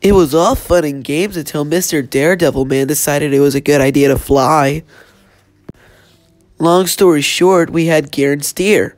It was all fun and games until Mr. Daredevil Man decided it was a good idea to fly. Long story short, we had Garen's Steer.